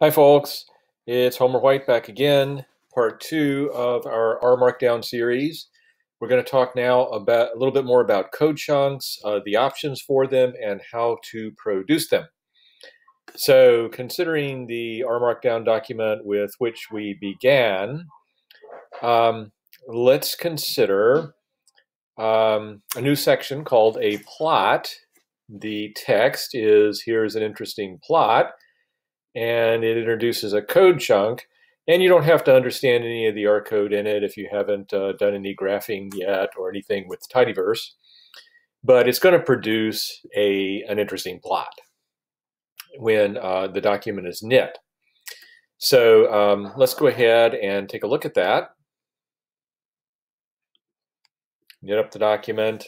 Hi, folks. It's Homer White back again, part two of our R Markdown series. We're going to talk now about a little bit more about code chunks, uh, the options for them, and how to produce them. So, considering the R Markdown document with which we began, um, let's consider um, a new section called a plot. The text is here's an interesting plot and it introduces a code chunk. And you don't have to understand any of the R code in it if you haven't uh, done any graphing yet or anything with tidyverse. But it's going to produce a, an interesting plot when uh, the document is knit. So um, let's go ahead and take a look at that. Knit up the document.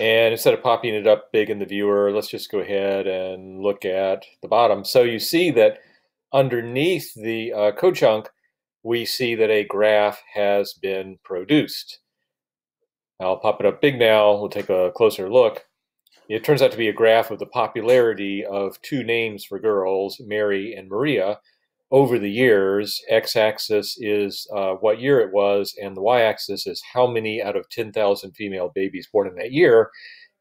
And instead of popping it up big in the viewer, let's just go ahead and look at the bottom. So you see that underneath the uh, code chunk, we see that a graph has been produced. I'll pop it up big now. We'll take a closer look. It turns out to be a graph of the popularity of two names for girls, Mary and Maria, over the years, x-axis is uh, what year it was, and the y-axis is how many out of 10,000 female babies born in that year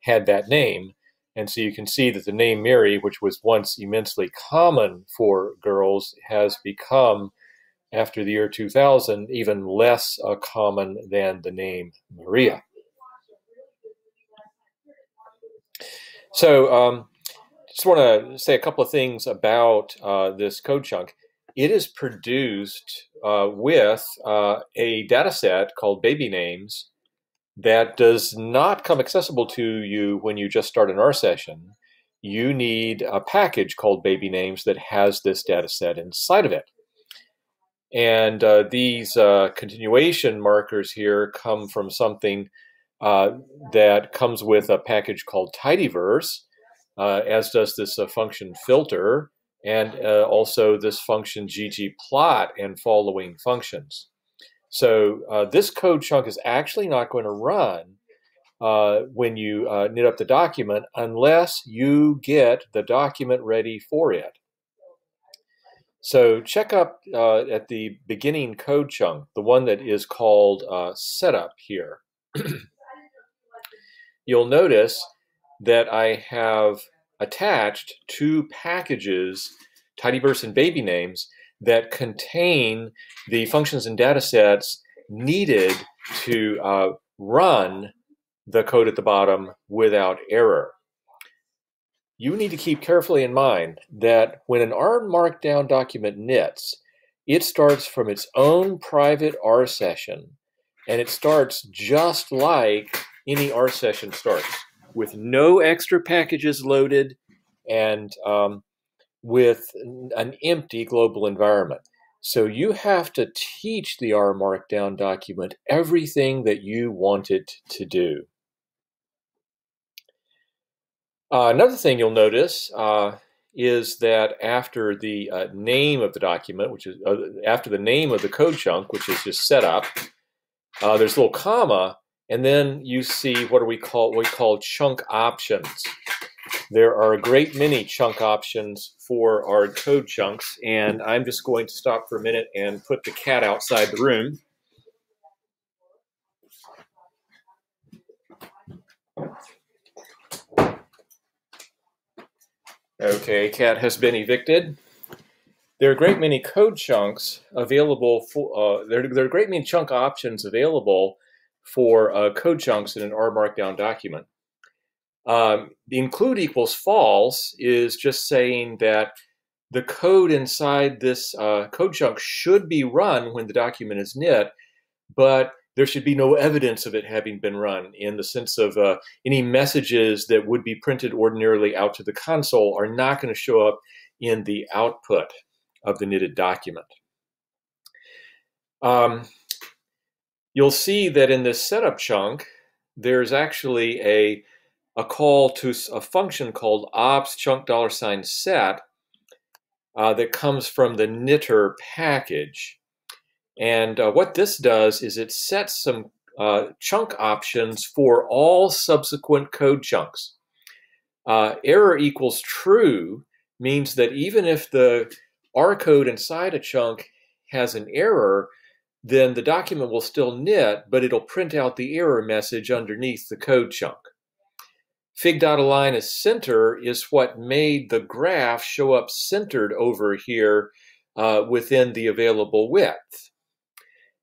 had that name. And so you can see that the name Mary, which was once immensely common for girls, has become, after the year 2000, even less uh, common than the name Maria. So um, just want to say a couple of things about uh, this code chunk it is produced uh, with uh, a data set called baby names that does not come accessible to you when you just start an R session. You need a package called baby names that has this data set inside of it. And uh, these uh, continuation markers here come from something uh, that comes with a package called tidyverse, uh, as does this function filter and uh, also this function ggplot and following functions. So uh, this code chunk is actually not going to run uh, when you uh, knit up the document unless you get the document ready for it. So check up uh, at the beginning code chunk, the one that is called uh, setup here. You'll notice that I have attached two packages, tidyverse and baby names, that contain the functions and data sets needed to uh, run the code at the bottom without error. You need to keep carefully in mind that when an R Markdown document knits, it starts from its own private R session, and it starts just like any R session starts with no extra packages loaded and um, with an empty global environment. So you have to teach the R Markdown document everything that you want it to do. Uh, another thing you'll notice uh, is that after the uh, name of the document, which is uh, after the name of the code chunk, which is just setup, uh, there's a little comma and then you see what we call what we call chunk options. There are a great many chunk options for our code chunks, and I'm just going to stop for a minute and put the cat outside the room. Okay, cat has been evicted. There are a great many code chunks available for, uh, there, there are a great many chunk options available for uh, code chunks in an R Markdown document. Um, the include equals false is just saying that the code inside this uh, code chunk should be run when the document is knit, but there should be no evidence of it having been run in the sense of uh, any messages that would be printed ordinarily out to the console are not going to show up in the output of the knitted document. Um, you'll see that in this setup chunk, there's actually a, a call to a function called opts chunk dollar sign set uh, that comes from the knitr package. And uh, what this does is it sets some uh, chunk options for all subsequent code chunks. Uh, error equals true means that even if the R code inside a chunk has an error, then the document will still knit, but it'll print out the error message underneath the code chunk. Fig.align as center is what made the graph show up centered over here uh, within the available width.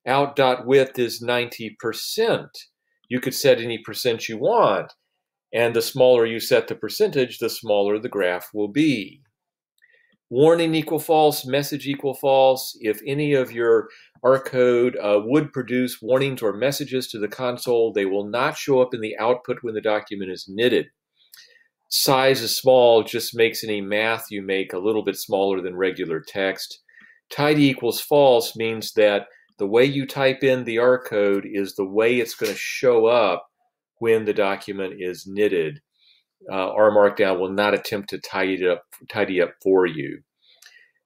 Out.width is 90%. You could set any percent you want, and the smaller you set the percentage, the smaller the graph will be warning equal false, message equal false. If any of your R code uh, would produce warnings or messages to the console, they will not show up in the output when the document is knitted. Size is small just makes any math you make a little bit smaller than regular text. Tidy equals false means that the way you type in the R code is the way it's going to show up when the document is knitted uh, R Markdown will not attempt to tidy up, tidy up for you.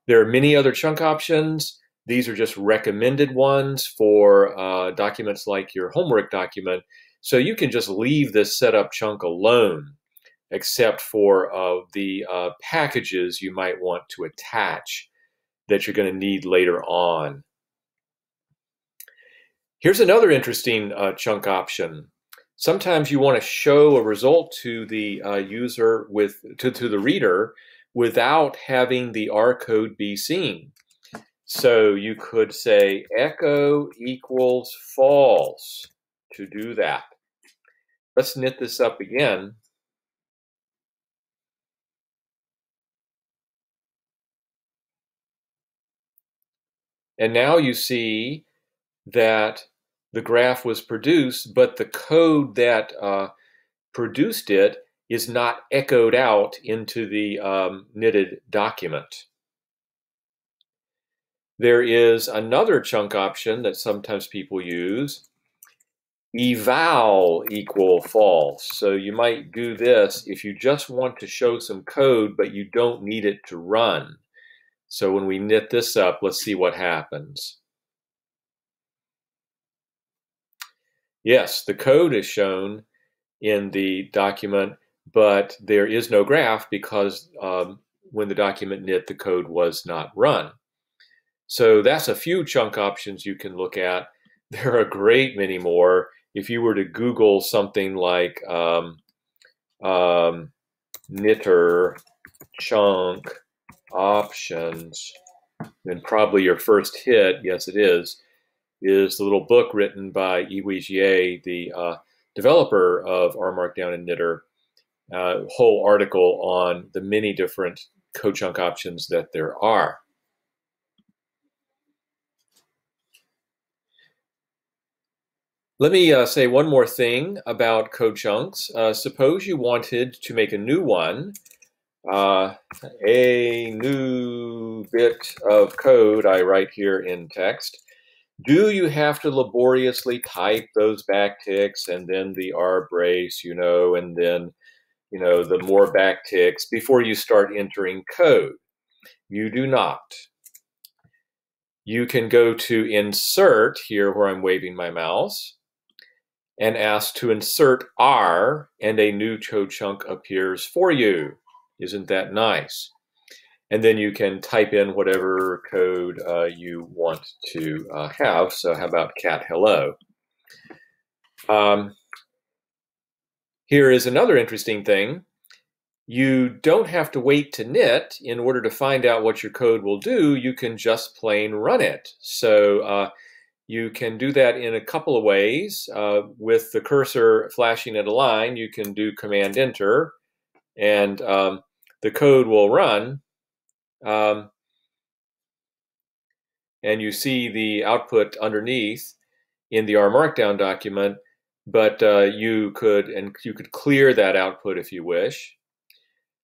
There are many other chunk options. These are just recommended ones for uh, documents like your homework document. So you can just leave this setup chunk alone, except for uh, the uh, packages you might want to attach that you're going to need later on. Here's another interesting uh, chunk option. Sometimes you want to show a result to the uh, user with to, to the reader without having the R code be seen. So you could say echo equals false to do that. Let's knit this up again. And now you see that the graph was produced, but the code that uh, produced it is not echoed out into the um, knitted document. There is another chunk option that sometimes people use, eval equal false. So you might do this if you just want to show some code, but you don't need it to run. So when we knit this up, let's see what happens. Yes, the code is shown in the document, but there is no graph because um, when the document knit, the code was not run. So that's a few chunk options you can look at. There are a great many more. If you were to Google something like um, um, knitr chunk options, then probably your first hit, yes it is, is the little book written by Yihui Xie, the uh, developer of R Markdown and knitr, uh, whole article on the many different code chunk options that there are. Let me uh, say one more thing about code chunks. Uh, suppose you wanted to make a new one, uh, a new bit of code I write here in text, do you have to laboriously type those backticks and then the R brace, you know, and then, you know, the more backticks before you start entering code? You do not. You can go to insert here where I'm waving my mouse and ask to insert R and a new code chunk appears for you. Isn't that nice? And then you can type in whatever code uh, you want to uh, have. So how about cat hello? Um, here is another interesting thing. You don't have to wait to knit in order to find out what your code will do. You can just plain run it. So uh, you can do that in a couple of ways. Uh, with the cursor flashing at a line, you can do Command Enter, and um, the code will run um, and you see the output underneath in the R Markdown document, but uh, you could and you could clear that output if you wish.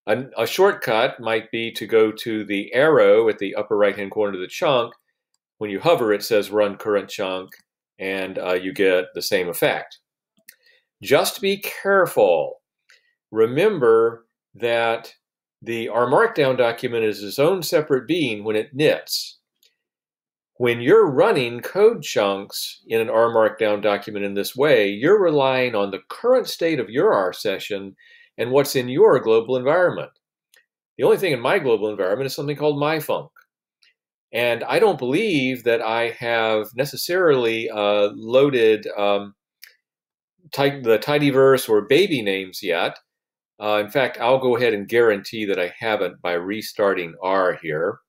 A, a, shortcut might be to go to the arrow at the upper right hand corner of the chunk. When you hover, it says run current chunk, and uh, you get the same effect. Just be careful. Remember that the R Markdown document is its own separate being when it knits. When you're running code chunks in an R Markdown document in this way, you're relying on the current state of your R session and what's in your global environment. The only thing in my global environment is something called myfunc. And I don't believe that I have necessarily uh, loaded um, the tidyverse or baby names yet. Uh, in fact, I'll go ahead and guarantee that I haven't by restarting R here.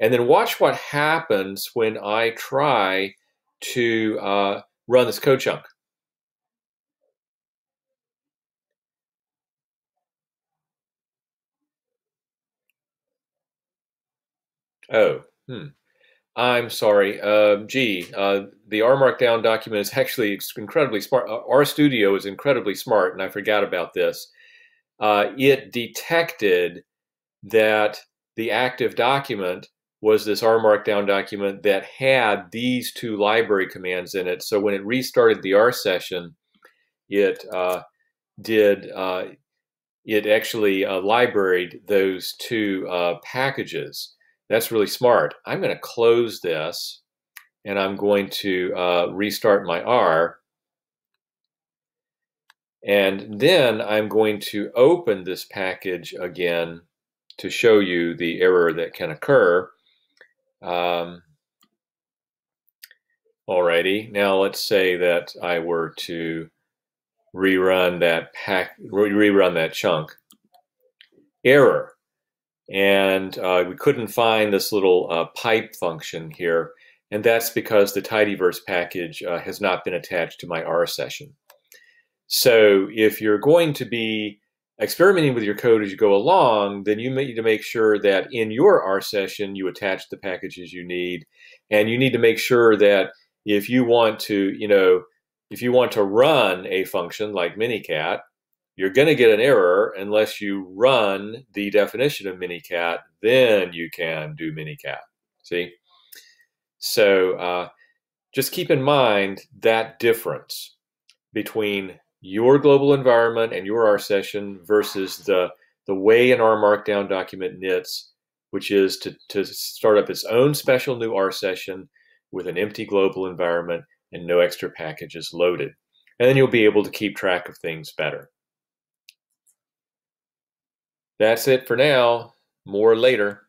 And then watch what happens when I try to uh, run this code chunk. Oh, hmm. I'm sorry. Uh, gee, uh, the R Markdown document is actually incredibly smart. Uh, RStudio is incredibly smart, and I forgot about this. Uh, it detected that the active document was this R Markdown document that had these two library commands in it. So when it restarted the R session, it uh, did uh, it actually uh, libraried those two uh, packages. That's really smart. I'm going to close this and I'm going to uh, restart my R. And then I'm going to open this package again to show you the error that can occur. Um, alrighty, now let's say that I were to rerun that pack, rerun that chunk. Error and uh, we couldn't find this little uh, pipe function here, and that's because the tidyverse package uh, has not been attached to my R session. So if you're going to be experimenting with your code as you go along, then you need to make sure that in your R session you attach the packages you need, and you need to make sure that if you want to, you know, if you want to run a function like minicat, you're going to get an error unless you run the definition of minicat. Then you can do minicat. See? So uh, just keep in mind that difference between your global environment and your R session versus the, the way an R Markdown document knits, which is to, to start up its own special new R session with an empty global environment and no extra packages loaded. And then you'll be able to keep track of things better. That's it for now. More later.